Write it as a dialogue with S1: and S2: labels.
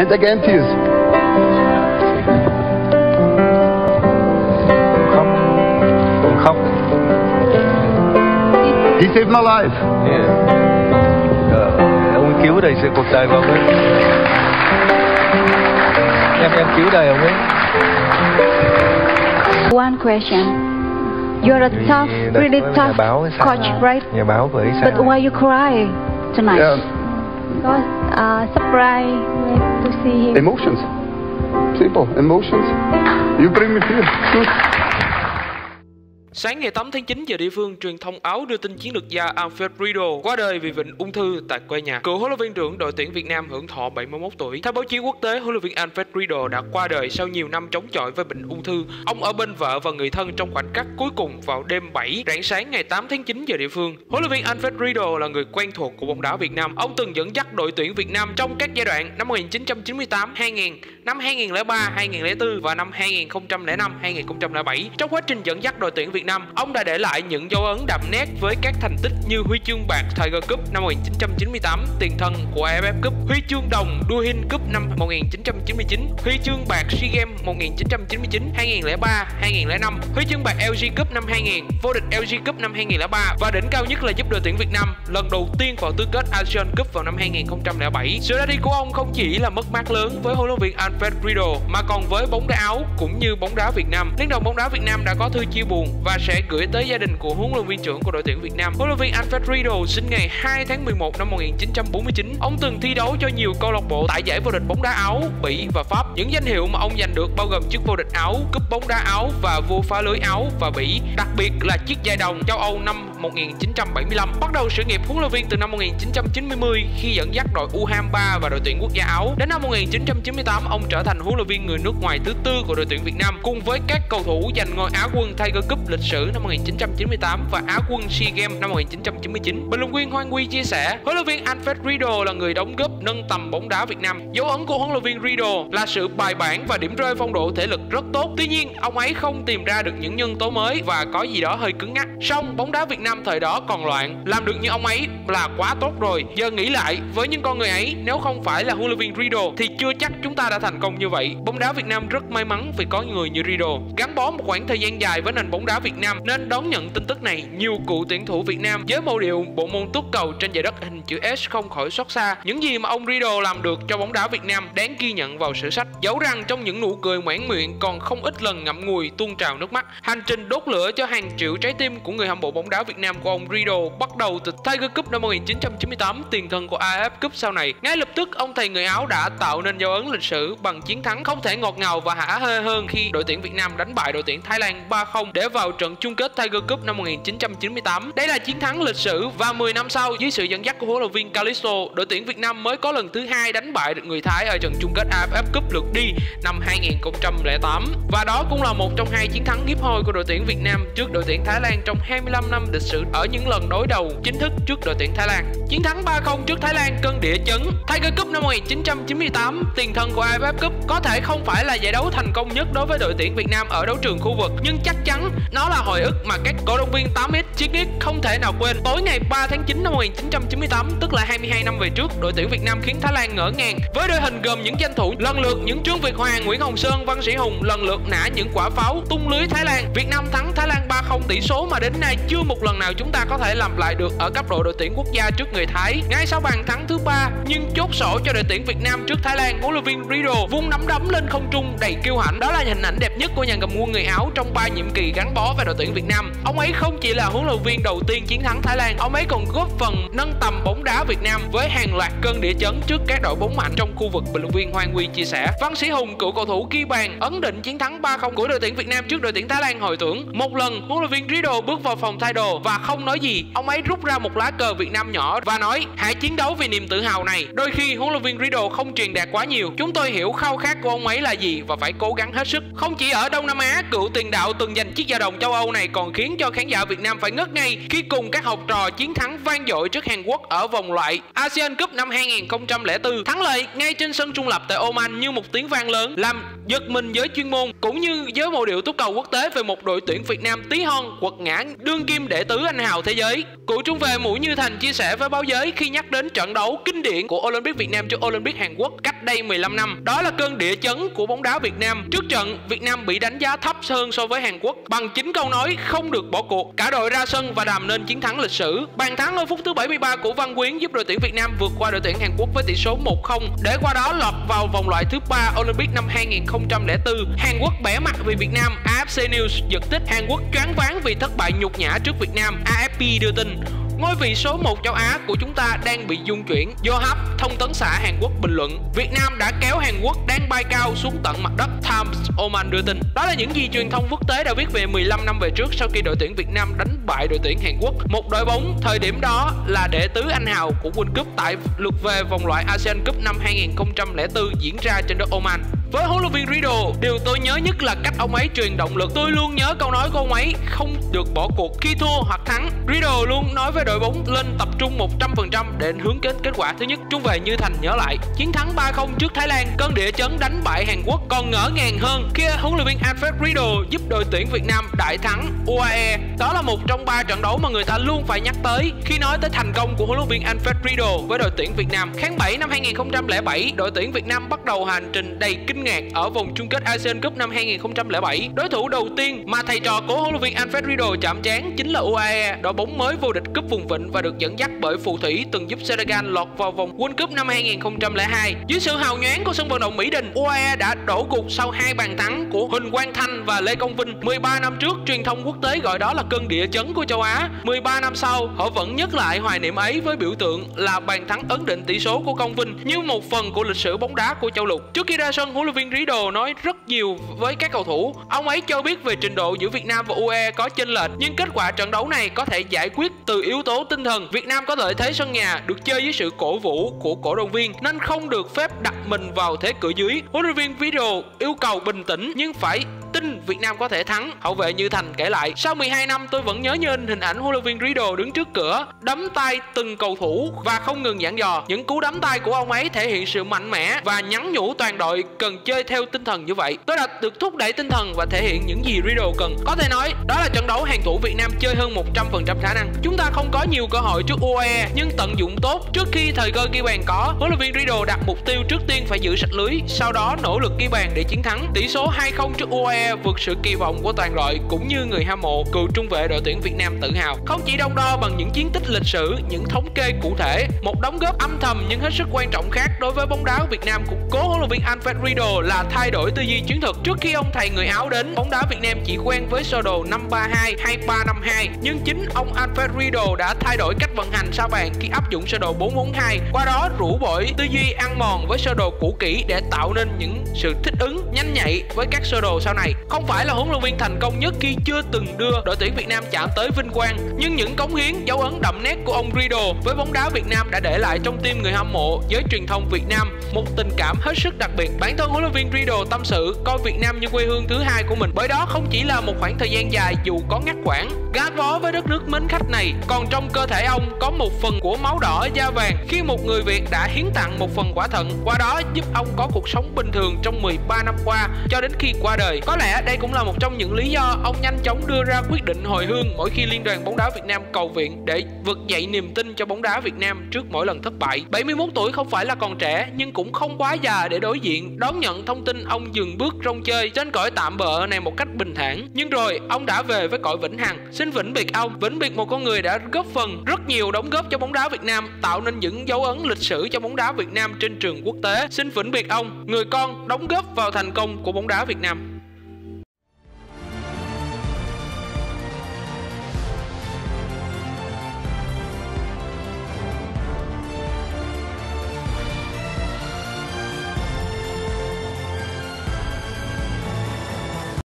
S1: And again tears.
S2: khóc con
S1: He saved my life.
S2: yeah. Ờ, ông cứu đời sự cuộc đời của ông ấy em em cứu đời ông ấy
S3: One question. You're a tough, really tough
S2: báo ấy sang
S3: coach, right?
S2: nhà báo với
S3: But why you cry tonight?
S1: Yeah,
S4: Because uh, surprised to see him.
S1: emotions. Simple. Emotions. You bring me fear.
S5: Sáng ngày 8 tháng 9 giờ địa phương, truyền thông Áo đưa tin chiến lược gia Alfred Riedel qua đời vì bệnh ung thư tại quê nhà. Cựu huấn luyện viên trưởng đội tuyển Việt Nam hưởng thọ 71 tuổi. Theo báo chí quốc tế, huấn luyện viên Alfred Riedel đã qua đời sau nhiều năm chống chọi với bệnh ung thư. Ông ở bên vợ và người thân trong khoảnh khắc cuối cùng vào đêm 7 rạng sáng ngày 8 tháng 9 giờ địa phương. Huấn luyện viên Alfred Riedel là người quen thuộc của bóng đá Việt Nam. Ông từng dẫn dắt đội tuyển Việt Nam trong các giai đoạn năm 1998, 2000, năm 2003, 2004 và năm 2005, 2007. Trong quá trình dẫn dắt đội tuyển Việt Nam, ông đã để lại những dấu ấn đậm nét với các thành tích như huy chương bạc Tiger Cup năm 1998, tiền thân của AFF Cup, huy chương đồng Duhin Cup năm 1999, huy chương bạc SEA Games 1999, 2003, 2005, huy chương bạc LG Cup năm 2000, vô địch LG Cup năm 2003 và đỉnh cao nhất là giúp đội tuyển Việt Nam lần đầu tiên vào tứ kết Asian Cup vào năm 2007. Sự ra đi của ông không chỉ là mất mát lớn với huấn luyện viên Alfred Riedel mà còn với bóng đá áo cũng như bóng đá Việt Nam. Liên đoàn bóng đá Việt Nam đã có thư chia buồn và sẽ gửi tới gia đình của huấn luyện viên trưởng của đội tuyển Việt Nam. Huấn luyện viên Alfred Riedel sinh ngày 2 tháng 11 năm 1949. Ông từng thi đấu cho nhiều câu lạc bộ tại giải vô địch bóng đá áo Bỉ và Pháp. Những danh hiệu mà ông giành được bao gồm chức vô địch áo, cúp bóng đá áo và vua phá lưới áo và Bỉ. Đặc biệt là chiếc giải đồng châu Âu năm 1975. Bắt đầu sự nghiệp huấn luyện viên từ năm 1990 khi dẫn dắt đội U23 và đội tuyển quốc gia áo. Đến năm 1998, ông trở thành huấn luyện viên người nước ngoài thứ tư của đội tuyển Việt Nam cùng với các cầu thủ giành ngôi Á quân Tiger Cup lịch sử năm 1998 và Á quân SEA Games năm 1999. Bình luận viên Hoang Quy chia sẻ, huấn luyện viên Alfred Riedel là người đóng góp nâng tầm bóng đá Việt Nam. Dấu ấn của huấn luyện viên Riedel là sự bài bản và điểm rơi phong độ thể lực rất tốt. Tuy nhiên, ông ấy không tìm ra được những nhân tố mới và có gì đó hơi cứng ngắc. Song bóng đá Việt Nam thời đó còn loạn, làm được như ông ấy là quá tốt rồi. Giờ nghĩ lại, với những con người ấy, nếu không phải là huấn luyện viên Riddle thì chưa chắc chúng ta đã thành công như vậy. Bóng đá Việt Nam rất may mắn vì có người như Riddle gắn bó một khoảng thời gian dài với nền bóng đá Việt Nam nên đón nhận tin tức này nhiều cựu tuyển thủ Việt Nam với màu điệu bộ môn túc cầu trên giải đất hình chữ S không khỏi xót xa những gì mà ông Riddle làm được cho bóng đá Việt Nam đáng ghi nhận vào sử sách dẫu rằng trong những nụ cười mãn nguyện còn không ít lần ngậm ngùi tuôn trào nước mắt hành trình đốt lửa cho hàng triệu trái tim của người hâm mộ bóng đá Việt Nam của ông Riddle bắt đầu từ Tiger Cup năm 1998 tiền thân của AFF Cup sau này ngay lập tức ông thầy người Áo đã tạo nên dấu ấn lịch sử bằng chiến thắng không thể ngọt ngào và hả hê hơn khi đội tuyển Việt Nam đánh bại đội tuyển Thái Lan 3-0 để vào trận chung kết Tiger Cup năm 1998. Đây là chiến thắng lịch sử và 10 năm sau dưới sự dẫn dắt của huấn luyện viên Calisto, đội tuyển Việt Nam mới có lần thứ hai đánh bại được người Thái ở trận chung kết AFF Cup lượt đi năm 2008. Và đó cũng là một trong hai chiến thắng hiếp hoi của đội tuyển Việt Nam trước đội tuyển Thái Lan trong 25 năm lịch sự ở những lần đối đầu chính thức trước đội tuyển Thái Lan. Chiến thắng 3-0 trước Thái Lan cân địa chấn. Tiger Cup năm 1998, tiền thân của AFF Cup có thể không phải là giải đấu thành công nhất đối với đội tuyển Việt Nam ở đấu trường khu vực, nhưng chắc chắn nó là hồi ức mà các cổ động viên 8X 9X không thể nào quên. Tối ngày 3 tháng 9 năm 1998, tức là 22 năm về trước, đội tuyển Việt Nam khiến Thái Lan ngỡ ngàng với đội hình gồm những danh thủ lần lượt những Trương Việt Hoàng, Nguyễn Hồng Sơn, Văn Sĩ Hùng lần lượt nã những quả pháo tung lưới Thái Lan. Việt Nam thắng Thái Lan 3-0 tỷ số mà đến nay chưa một lần nào chúng ta có thể làm lại được ở cấp độ đội tuyển quốc gia trước người Thái. Ngay sau bàn thắng thứ ba, nhưng chốt sổ cho đội tuyển Việt Nam trước Thái Lan, huấn luyện viên Riedel vung nắm đấm lên không trung đầy kiêu hãnh. Đó là hình ảnh đẹp nhất của nhà cầm quân người Áo trong ba nhiệm kỳ gắn bó với đội tuyển Việt Nam. Ông ấy không chỉ là huấn luyện viên đầu tiên chiến thắng Thái Lan, ông ấy còn góp phần nâng tầm bóng đá Việt Nam với hàng loạt cơn địa chấn trước các đội bóng mạnh trong khu vực. Bình luận viên Hoàng Quy chia sẻ. Văn Sĩ Hùng, cựu cầu thủ ghi bàn ấn định chiến thắng 3-0 của đội tuyển Việt Nam trước đội tuyển Thái Lan hồi tưởng. Một lần, huấn luyện viên Riedel bước vào phòng thay đồ và và không nói gì, ông ấy rút ra một lá cờ Việt Nam nhỏ và nói: "Hãy chiến đấu vì niềm tự hào này." Đôi khi huấn luyện viên Riddle không truyền đạt quá nhiều. Chúng tôi hiểu khao khát của ông ấy là gì và phải cố gắng hết sức. Không chỉ ở Đông Nam Á, cựu tiền đạo từng giành chiếc gia đồng châu Âu này còn khiến cho khán giả Việt Nam phải ngất ngây khi cùng các học trò chiến thắng vang dội trước Hàn Quốc ở vòng loại ASEAN Cup năm 2004. Thắng lợi ngay trên sân trung lập tại Oman như một tiếng vang lớn làm giật mình giới chuyên môn cũng như giới mộ điệu túc cầu quốc tế về một đội tuyển Việt Nam tí hon quật ngã đương kim đệ tứ tứ anh hào thế giới. Cựu trung vệ Mũi Như Thành chia sẻ với báo giới khi nhắc đến trận đấu kinh điển của Olympic Việt Nam trước Olympic Hàn Quốc cách đây 15 năm. Đó là cơn địa chấn của bóng đá Việt Nam. Trước trận, Việt Nam bị đánh giá thấp hơn so với Hàn Quốc bằng chính câu nói không được bỏ cuộc. Cả đội ra sân và đàm nên chiến thắng lịch sử. Bàn thắng ở phút thứ 73 của Văn Quyến giúp đội tuyển Việt Nam vượt qua đội tuyển Hàn Quốc với tỷ số 1-0 để qua đó lọt vào vòng loại thứ ba Olympic năm 2004. Hàn Quốc bẻ mặt vì Việt Nam. AFC News giật tích Hàn Quốc choáng váng vì thất bại nhục nhã trước Việt Nam. AFP đưa tin Ngôi vị số 1 châu Á của chúng ta đang bị dung chuyển. Do hấp thông tấn xã Hàn Quốc bình luận, Việt Nam đã kéo Hàn Quốc đang bay cao xuống tận mặt đất. Times Oman đưa tin. Đó là những gì truyền thông quốc tế đã viết về 15 năm về trước sau khi đội tuyển Việt Nam đánh bại đội tuyển Hàn Quốc. Một đội bóng thời điểm đó là đệ tứ anh hào của World Cup tại lượt về vòng loại ASEAN Cup năm 2004 diễn ra trên đất Oman. Với huấn luyện viên Riddle, điều tôi nhớ nhất là cách ông ấy truyền động lực. Tôi luôn nhớ câu nói của ông ấy không được bỏ cuộc khi thua hoặc thắng. Riddle luôn nói với đội đội bóng lên tập trung 100% để hướng đến kết quả thứ nhất. Trung vệ Như Thành nhớ lại, chiến thắng 3-0 trước Thái Lan, cơn địa chấn đánh bại Hàn Quốc còn ngỡ ngàng hơn khi huấn luyện viên Alfred Riddle giúp đội tuyển Việt Nam đại thắng UAE. Đó là một trong ba trận đấu mà người ta luôn phải nhắc tới khi nói tới thành công của huấn luyện viên Alfred Riddle với đội tuyển Việt Nam. Tháng 7 năm 2007, đội tuyển Việt Nam bắt đầu hành trình đầy kinh kinh ngạc ở vòng chung kết ASEAN Cup năm 2007. Đối thủ đầu tiên mà thầy trò của huấn luyện viên Alfred Riddle chạm trán chính là UAE, đội bóng mới vô địch cúp vùng vịnh và được dẫn dắt bởi phù thủy từng giúp Senegal lọt vào vòng World Cup năm 2002. Dưới sự hào nhoáng của sân vận động Mỹ Đình, UAE đã đổ gục sau hai bàn thắng của Huỳnh Quang Thanh và Lê Công Vinh. 13 năm trước, truyền thông quốc tế gọi đó là cơn địa chấn của châu Á. 13 năm sau, họ vẫn nhắc lại hoài niệm ấy với biểu tượng là bàn thắng ấn định tỷ số của Công Vinh như một phần của lịch sử bóng đá của châu lục. Trước khi ra sân, huấn luyện viên Rí đồ nói rất nhiều với các cầu thủ. Ông ấy cho biết về trình độ giữa Việt Nam và UE có chênh lệch, nhưng kết quả trận đấu này có thể giải quyết từ yếu tố tinh thần. Việt Nam có lợi thế sân nhà, được chơi với sự cổ vũ của cổ động viên nên không được phép đặt mình vào thế cửa dưới. Huấn luyện viên Riddle yêu cầu bình tĩnh nhưng phải tin Việt Nam có thể thắng. Hậu vệ Như Thành kể lại, sau 12 năm tôi vẫn nhớ như hình ảnh huấn luyện viên Riddle đứng trước cửa, đấm tay từng cầu thủ và không ngừng dặn dò. Những cú đấm tay của ông ấy thể hiện sự mạnh mẽ và nhắn nhủ toàn đội cần chơi theo tinh thần như vậy. Tôi đã được thúc đẩy tinh thần và thể hiện những gì Riddle cần. Có thể nói, đó là trận đấu hàng thủ Việt Nam chơi hơn 100% khả năng. Chúng ta không có nhiều cơ hội trước UAE nhưng tận dụng tốt trước khi thời cơ ghi bàn có. Huấn luyện viên Riddle đặt mục tiêu trước tiên phải giữ sạch lưới, sau đó nỗ lực ghi bàn để chiến thắng. Tỷ số 2-0 trước UAE vượt sự kỳ vọng của toàn đội cũng như người hâm mộ cựu trung vệ đội tuyển Việt Nam tự hào. Không chỉ đông đo bằng những chiến tích lịch sử, những thống kê cụ thể, một đóng góp âm thầm nhưng hết sức quan trọng khác đối với bóng đá Việt Nam của cố huấn luyện viên Alfred Riddle là thay đổi tư duy chiến thuật. Trước khi ông thầy người Áo đến, bóng đá Việt Nam chỉ quen với sơ đồ 532 hay 352, nhưng chính ông Alfred Riddle đã thay đổi cách vận hành sao bàn khi áp dụng sơ đồ 442. Qua đó rũ bội tư duy ăn mòn với sơ đồ cũ kỹ để tạo nên những sự thích ứng nhanh nhạy với các sơ đồ sau này. Không không phải là huấn luyện viên thành công nhất khi chưa từng đưa đội tuyển Việt Nam chạm tới vinh quang, nhưng những cống hiến dấu ấn đậm nét của ông Riddle với bóng đá Việt Nam đã để lại trong tim người hâm mộ giới truyền thông Việt Nam một tình cảm hết sức đặc biệt. Bản thân huấn luyện viên Riddle tâm sự coi Việt Nam như quê hương thứ hai của mình, bởi đó không chỉ là một khoảng thời gian dài dù có ngắt quãng gắn bó với đất nước mến khách này, còn trong cơ thể ông có một phần của máu đỏ da vàng khi một người Việt đã hiến tặng một phần quả thận, qua đó giúp ông có cuộc sống bình thường trong 13 năm qua cho đến khi qua đời. Có lẽ đây cũng là một trong những lý do ông nhanh chóng đưa ra quyết định hồi hương mỗi khi Liên đoàn bóng đá Việt Nam cầu viện để vực dậy niềm tin cho bóng đá Việt Nam trước mỗi lần thất bại. 71 tuổi không phải là còn trẻ nhưng cũng không quá già để đối diện đón nhận thông tin ông dừng bước trong chơi trên cõi tạm bợ này một cách bình thản. Nhưng rồi ông đã về với cõi vĩnh hằng. Xin vĩnh biệt ông, vĩnh biệt một con người đã góp phần rất nhiều đóng góp cho bóng đá Việt Nam, tạo nên những dấu ấn lịch sử cho bóng đá Việt Nam trên trường quốc tế. Xin vĩnh biệt ông, người con đóng góp vào thành công của bóng đá Việt Nam.